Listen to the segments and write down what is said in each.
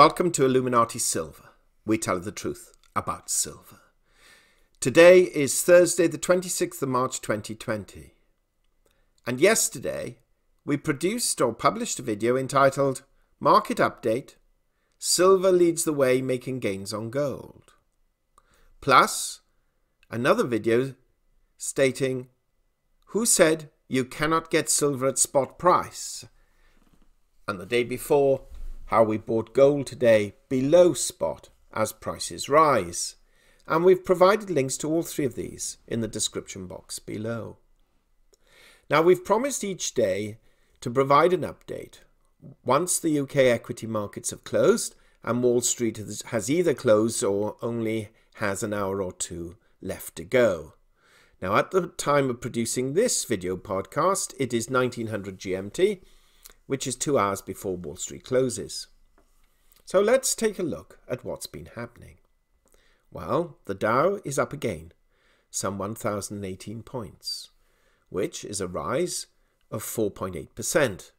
Welcome to Illuminati Silver. We tell the truth about silver. Today is Thursday, the 26th of March 2020. And yesterday, we produced or published a video entitled Market Update Silver Leads the Way Making Gains on Gold. Plus, another video stating Who said you cannot get silver at spot price? And the day before, how we bought gold today below spot as prices rise. And we've provided links to all three of these in the description box below. Now, we've promised each day to provide an update once the UK equity markets have closed and Wall Street has either closed or only has an hour or two left to go. Now, at the time of producing this video podcast, it is 1900 GMT, which is two hours before Wall Street closes. So let's take a look at what's been happening. Well, the Dow is up again, some 1,018 points, which is a rise of 4.8%,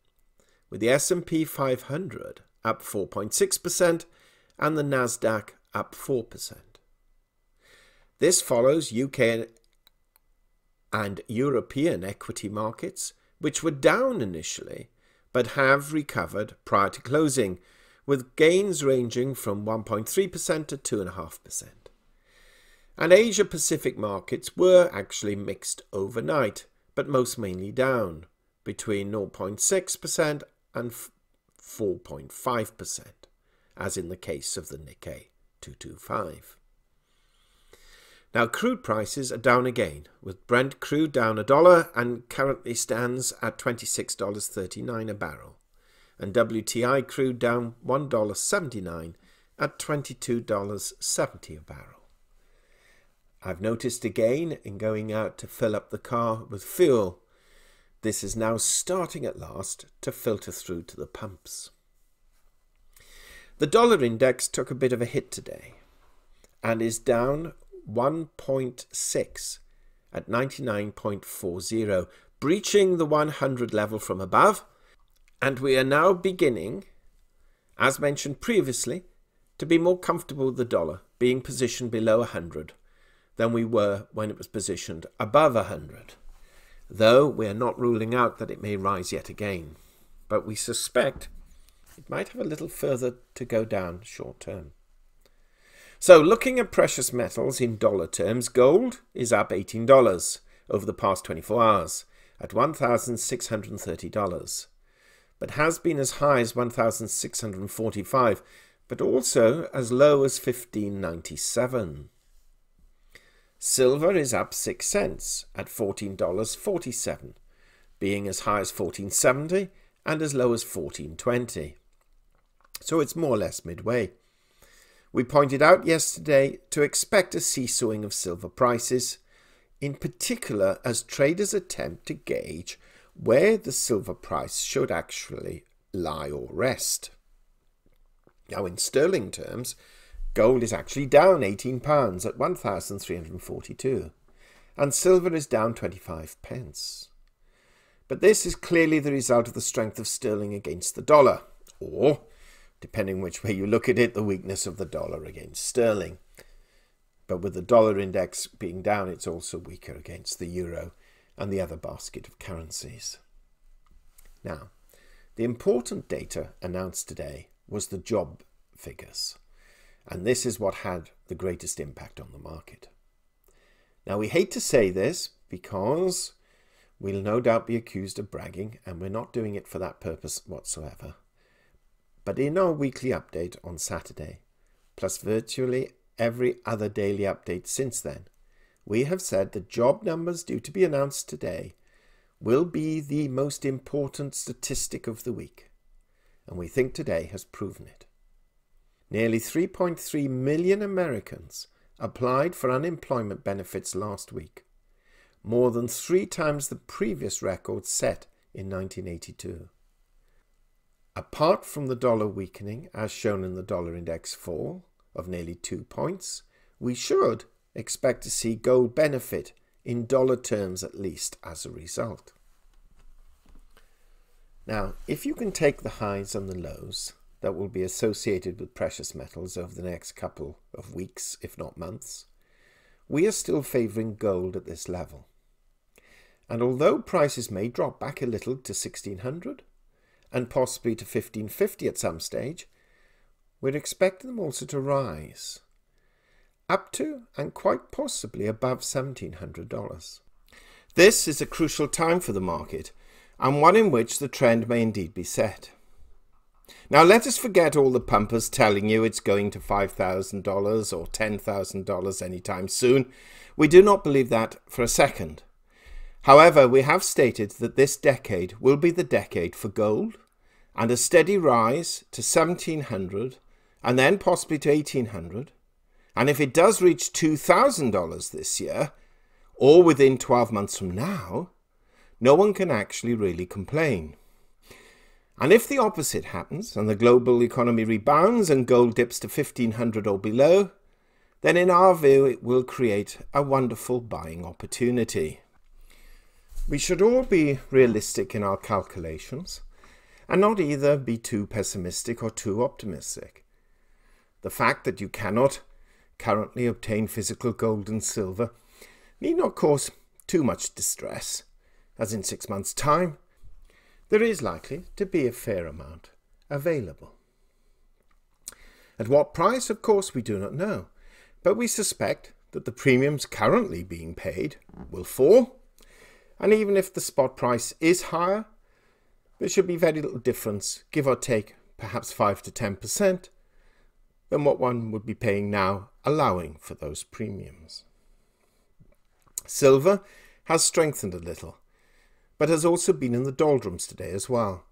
with the S&P 500 up 4.6% and the Nasdaq up 4%. This follows UK and European equity markets, which were down initially but have recovered prior to closing, with gains ranging from 1.3% to 2.5%. And Asia Pacific markets were actually mixed overnight, but most mainly down, between 0.6% and 4.5%, as in the case of the Nikkei 225. Now, crude prices are down again, with Brent crude down a dollar and currently stands at $26.39 a barrel, and WTI crude down $1.79 at $22.70 a barrel. I've noticed again in going out to fill up the car with fuel, this is now starting at last to filter through to the pumps. The dollar index took a bit of a hit today and is down 1.6 at 99.40, breaching the 100 level from above. And we are now beginning, as mentioned previously, to be more comfortable with the dollar being positioned below 100 than we were when it was positioned above 100, though we are not ruling out that it may rise yet again. But we suspect it might have a little further to go down short term. So, looking at precious metals in dollar terms, gold is up $18 over the past 24 hours at $1,630, but has been as high as 1,645, but also as low as 1597. Silver is up 6 cents at $14.47, being as high as 1470 and as low as 1420. So it's more or less midway. We pointed out yesterday to expect a seesawing of silver prices, in particular as traders attempt to gauge where the silver price should actually lie or rest. Now, in sterling terms, gold is actually down £18 at 1,342, and silver is down 25 pence. But this is clearly the result of the strength of sterling against the dollar, or depending which way you look at it, the weakness of the dollar against sterling. But with the dollar index being down, it's also weaker against the euro and the other basket of currencies. Now, the important data announced today was the job figures, and this is what had the greatest impact on the market. Now, we hate to say this because we'll no doubt be accused of bragging, and we're not doing it for that purpose whatsoever. But in our weekly update on Saturday, plus virtually every other daily update since then, we have said the job numbers due to be announced today will be the most important statistic of the week, and we think today has proven it. Nearly 3.3 million Americans applied for unemployment benefits last week, more than three times the previous record set in 1982. Apart from the dollar weakening, as shown in the dollar index fall of nearly two points, we should expect to see gold benefit in dollar terms at least as a result. Now, if you can take the highs and the lows that will be associated with precious metals over the next couple of weeks, if not months, we are still favouring gold at this level. And although prices may drop back a little to 1600 and possibly to 1550 at some stage, we're expecting them also to rise up to and quite possibly above $1700. This is a crucial time for the market and one in which the trend may indeed be set. Now let us forget all the pumpers telling you it's going to $5,000 or $10,000 anytime soon. We do not believe that for a second. However, we have stated that this decade will be the decade for gold and a steady rise to 1700 and then possibly to 1800 and if it does reach $2,000 this year, or within 12 months from now, no one can actually really complain. And if the opposite happens and the global economy rebounds and gold dips to 1500 or below, then in our view it will create a wonderful buying opportunity. We should all be realistic in our calculations and not either be too pessimistic or too optimistic. The fact that you cannot currently obtain physical gold and silver need not cause too much distress, as in six months' time there is likely to be a fair amount available. At what price, of course, we do not know, but we suspect that the premiums currently being paid will fall, and even if the spot price is higher, there should be very little difference, give or take perhaps 5 to 10%, than what one would be paying now, allowing for those premiums. Silver has strengthened a little, but has also been in the doldrums today as well.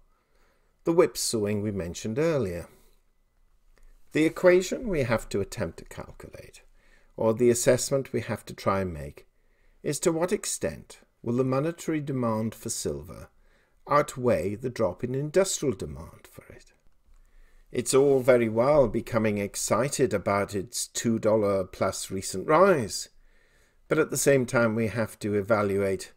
The whipsawing we mentioned earlier. The equation we have to attempt to calculate, or the assessment we have to try and make, is to what extent will the monetary demand for silver outweigh the drop in industrial demand for it? It's all very well becoming excited about its $2 plus recent rise, but at the same time we have to evaluate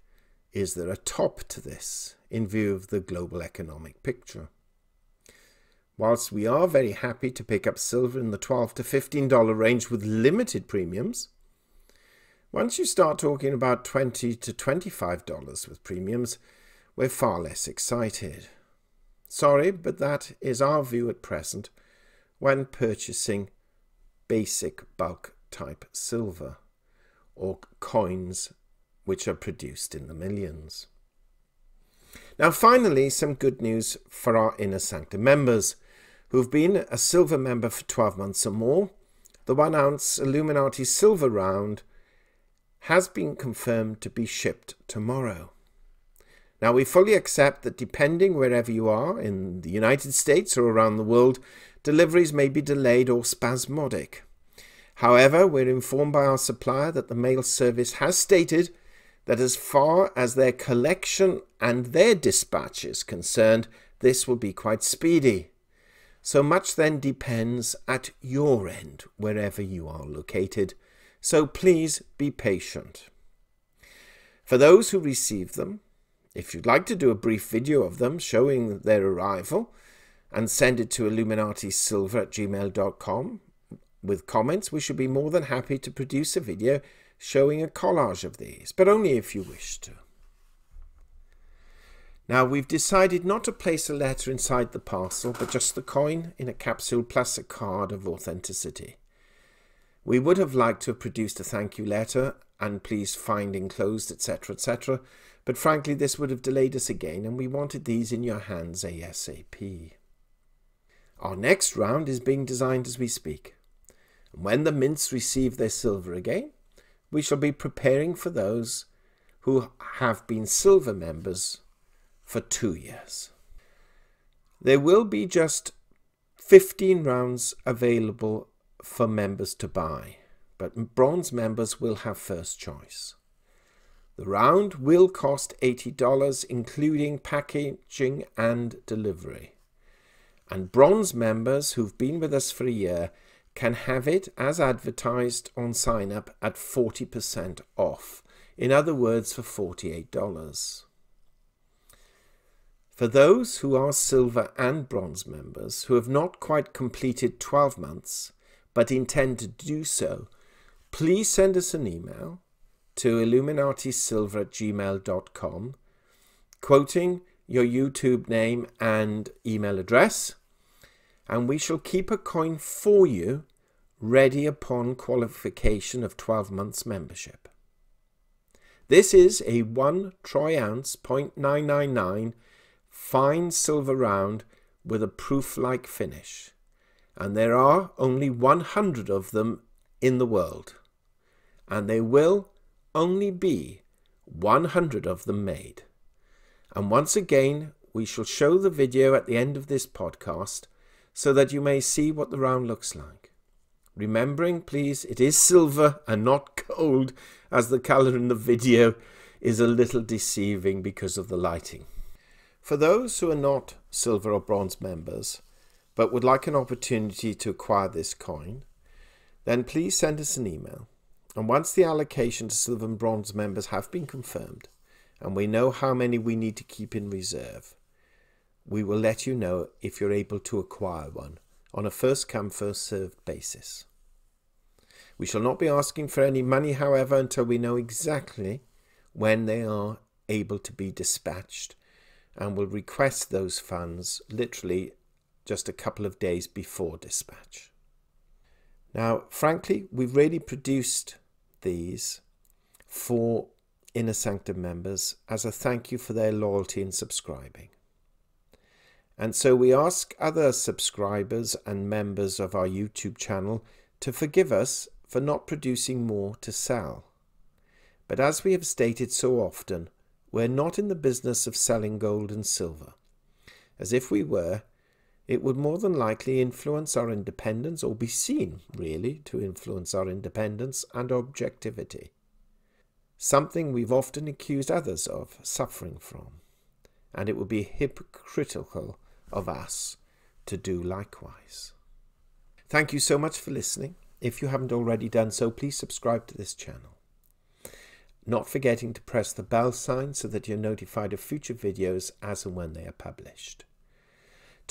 is there a top to this in view of the global economic picture? Whilst we are very happy to pick up silver in the 12 to $15 range with limited premiums, once you start talking about 20 to $25 with premiums, we're far less excited. Sorry, but that is our view at present when purchasing basic bulk type silver or coins which are produced in the millions. Now, finally, some good news for our Inner Sanctum members who've been a silver member for 12 months or more. The one ounce Illuminati silver round has been confirmed to be shipped tomorrow. Now, we fully accept that depending wherever you are, in the United States or around the world, deliveries may be delayed or spasmodic. However, we're informed by our supplier that the mail service has stated that as far as their collection and their dispatch is concerned, this will be quite speedy. So much then depends at your end, wherever you are located. So please be patient. For those who receive them, if you'd like to do a brief video of them showing their arrival and send it to illuminatisilver at gmail.com with comments, we should be more than happy to produce a video showing a collage of these, but only if you wish to. Now we've decided not to place a letter inside the parcel, but just the coin in a capsule plus a card of authenticity. We would have liked to have produced a thank you letter and please find enclosed, etc., etc., but frankly, this would have delayed us again, and we wanted these in your hands ASAP. Our next round is being designed as we speak. And when the mints receive their silver again, we shall be preparing for those who have been silver members for two years. There will be just 15 rounds available for members to buy, but bronze members will have first choice. The round will cost $80, including packaging and delivery. And bronze members who've been with us for a year can have it as advertised on sign up at 40% off. In other words, for $48. For those who are silver and bronze members who have not quite completed 12 months but intend to do so, please send us an email to illuminatisilver at gmail.com quoting your YouTube name and email address, and we shall keep a coin for you ready upon qualification of 12 months membership. This is a 1 troy ounce 0.999 fine silver round with a proof-like finish, and there are only 100 of them in the world, and there will only be 100 of them made. And once again, we shall show the video at the end of this podcast so that you may see what the round looks like. Remembering, please, it is silver and not gold, as the colour in the video is a little deceiving because of the lighting. For those who are not silver or bronze members, but would like an opportunity to acquire this coin, then please send us an email. And once the allocation to silver and bronze members have been confirmed, and we know how many we need to keep in reserve, we will let you know if you're able to acquire one on a first come, first served basis. We shall not be asking for any money, however, until we know exactly when they are able to be dispatched and will request those funds literally just a couple of days before dispatch. Now, frankly, we've really produced these for Inner Sanctum members as a thank you for their loyalty in subscribing. And so we ask other subscribers and members of our YouTube channel to forgive us for not producing more to sell. But as we have stated so often, we're not in the business of selling gold and silver. As if we were, it would more than likely influence our independence or be seen, really, to influence our independence and objectivity. Something we've often accused others of suffering from, and it would be hypocritical of us to do likewise. Thank you so much for listening. If you haven't already done so, please subscribe to this channel. Not forgetting to press the bell sign so that you're notified of future videos as and when they are published.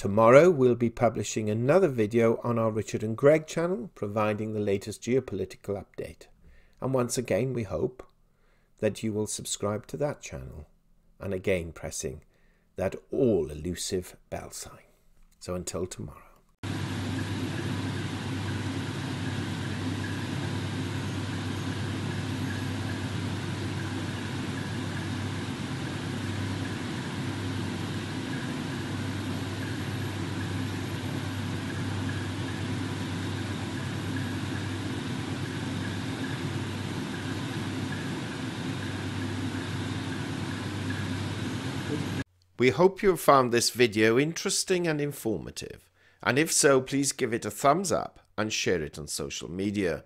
Tomorrow we'll be publishing another video on our Richard and Greg channel, providing the latest geopolitical update. And once again, we hope that you will subscribe to that channel, and again pressing that all elusive bell sign. So until tomorrow. We hope you have found this video interesting and informative, and if so, please give it a thumbs up and share it on social media.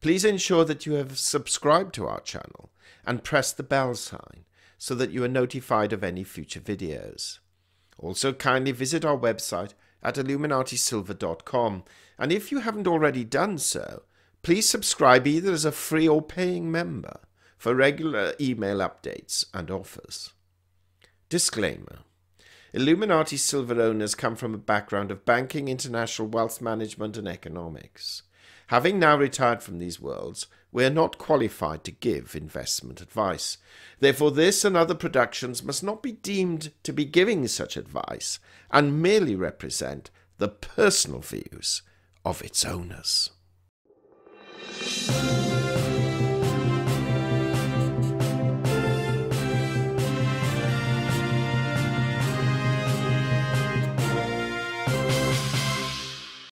Please ensure that you have subscribed to our channel and press the bell sign so that you are notified of any future videos. Also, kindly visit our website at illuminatisilver.com, and if you haven't already done so, please subscribe either as a free or paying member for regular email updates and offers. Disclaimer Illuminati silver owners come from a background of banking, international wealth management, and economics. Having now retired from these worlds, we are not qualified to give investment advice. Therefore, this and other productions must not be deemed to be giving such advice and merely represent the personal views of its owners.